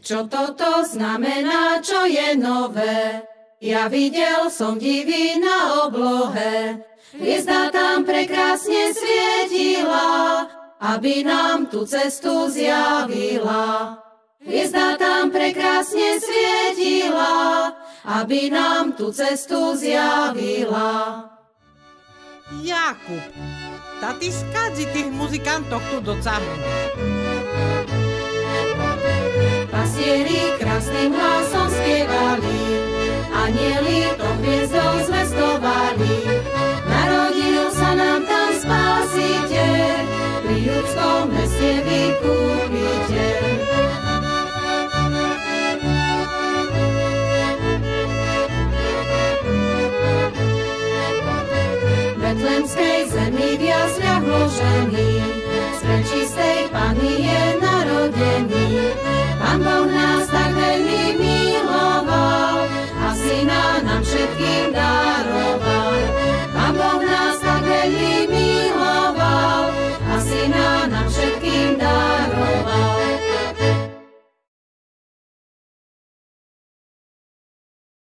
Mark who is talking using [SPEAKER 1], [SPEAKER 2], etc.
[SPEAKER 1] Čo toto znamená, čo je nové? Ja videl som divy na oblohe, hviezda tam prekrásne svietila, aby nám tú cestu zjavila. Hviezda tam prekrásne svietila, aby nám tú cestu zjavila.
[SPEAKER 2] Jakub, ta ty skadzi tých muzikantov tu docahnú.
[SPEAKER 1] betlemskej zemi v ľahlo ženy. Z prečistej Panny je narodený. Pán Boh nás tak veľmi miloval a syna nám všetkým daroval. Pán Boh nás tak veľmi miloval a syna nám všetkým